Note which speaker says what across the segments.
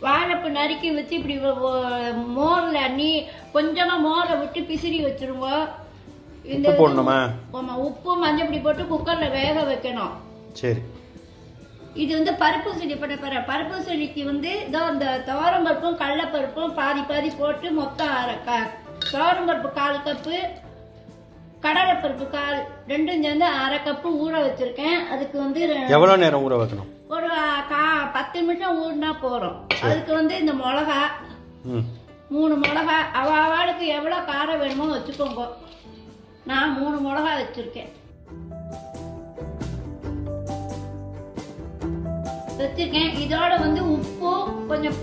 Speaker 1: வாழைப்பு நறுக்கி வச்சு இப்படி மோர்ல நீ கொஞ்சமா மோரை விட்டு பிசிறி வச்சிருங்க. இந்த போடணுமா? ஆமா உப்பு மஞ்சள் பொடி போட்டு குக்கர்ல வேக வைக்கணும்.
Speaker 2: சரி.
Speaker 1: இது வந்து பருப்பு செடி பண்ண போற பருப்பு செடிக்கு வந்து இதோ இந்த துவரம் பருப்பும் கடலைப்பருப்பும் பாதி பாதி போட்டு மொத்தம் அரை க- துவரம் பருப்பு கால் கப்பு கடலைப்பருப்பு கால் ரெண்டும் சேர்ந்து அரை கப்பு ஊற வச்சிருக்கேன். அதுக்கு வந்து எவ்வளோ
Speaker 2: நேரம் ஊற வைக்கணும்?
Speaker 1: ஒரு கா பத்து நிமிஷம் ஊறினா போறோம் அதுக்கு வந்து இந்த மிளகா மூணு மிளகா அவ அவளுக்கு எவ்வளோ காரம் வேணுமோ வச்சுக்கோங்க. நான் மூணு மிளகா வச்சிருக்கேன். வச்சிருக்கேன். இதோட வந்து உப்பு கொஞ்சம்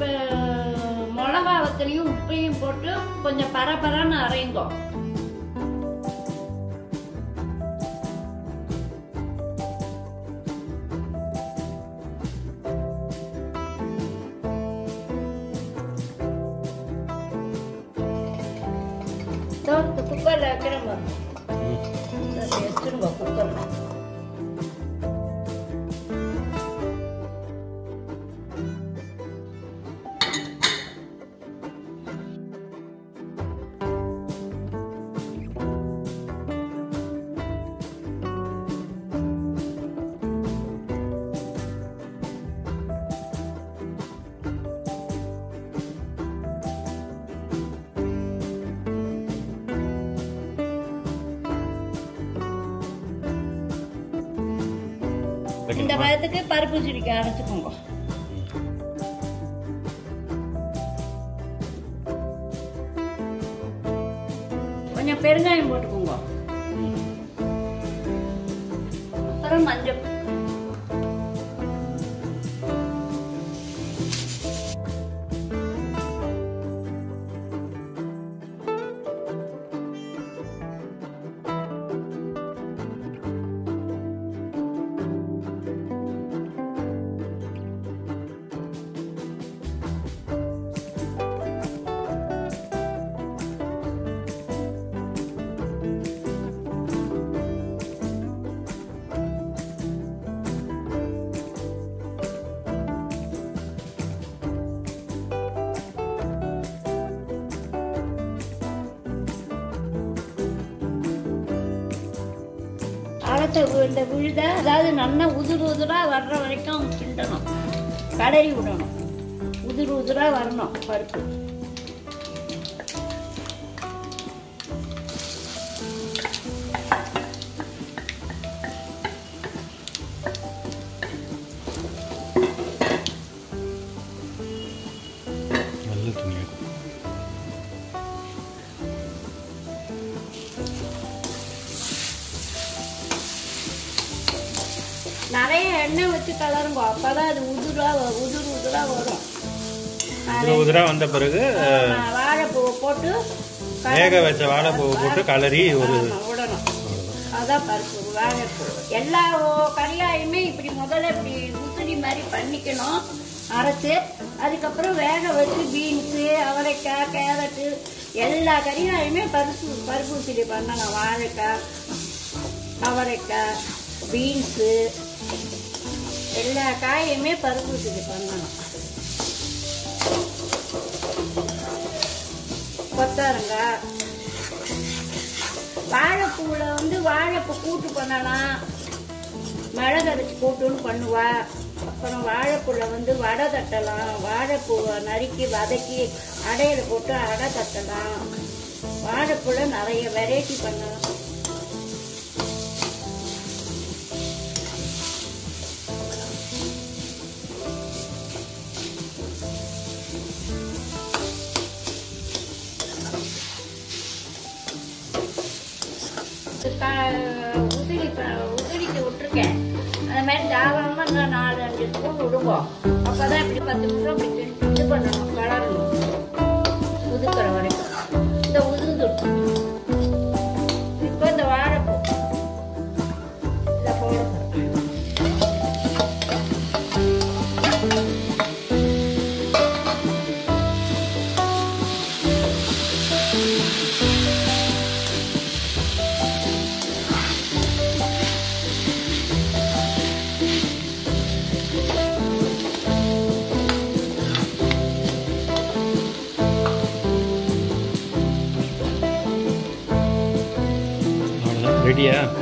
Speaker 1: மிளகா வத்தலையும் உப்பையும் போட்டு கொஞ்சம் பரபரன்னு அரைங்கோ. ちゃんとここから開けるもん。
Speaker 2: だ
Speaker 1: ってやってるもん、ここから。
Speaker 2: இந்த
Speaker 1: பழத்துக்கு பருப்பு சிரிக்க அரைச்சுக்கோங்க. கொஞ்சம் பெருங்காயம் போட்டுக்கோங்க. அப்புறம் மஞ்சள். அரைச்ச இந்த விழுத அதாவது நல்லா உதிர் உதிராக வர்ற வரைக்கும் கிண்டணும். கடறி விடணும். உதிர் உதிராக வரணும் பருப்பு. நிறைய எண்ணெய் வச்சு கலருங்க. அப்பதான் அது உதிரா வ- உதிர் உதிரா வரும். உதிர உதிராக
Speaker 2: வந்த பிறகு
Speaker 1: வாழைப்பூவை போட்டு வேக வச்ச வாழைப்பூவை போட்டு
Speaker 2: கலரி ஒரு
Speaker 1: விடணும் அதான் பருப்பு வாழைப்பூ. எல்லா கறியாயுமே இப்படி முதல்ல இப்படி உதிரி மாதிரி பண்ணிக்கணும். அரைச்சு அதுக்கப்புறம் வேக வச்சு பீன்ஸு அவரைக்காய் கேரட்டு எல்லா கறியாயுமே பருப்பு பருப்பு உசிரி பண்ணணும். வாழைக்காய் அவரைக்காய் பீன்ஸு எல்லா காயுமே பருப்பு வச்சுட்டு பண்ணணும். கொத்தரங்காய் வாழைப்பூவில் வந்து வாழைப்பூ கூட்டு பண்ணலாம் மிளகு அரைச்சி கூட்டுன்னு பண்ணுவா. அப்புறம் வாழைப்பூவில் வந்து வடை தட்டலாம். வாழைப்பூவை நறுக்கி வதக்கி அடையில போட்டு அடை தட்டலாம். வாழைப்பூவில் நிறைய வெரைட்டி பண்ணலாம். உதிரி ப- உதிரிக்கு விட்டுருக்கேன். அந்த மாதிரி தாராளமாக இன்னும் நாலு அஞ்சு ஸ்பூன் விடுவோம் அப்பதான் இப்படி பத்து நிமிஷம் இப்படி இது பண்ணணும் கலரணும் உதுக்கிற வரைக்கும்.
Speaker 2: ரெடியா
Speaker 1: ஆ,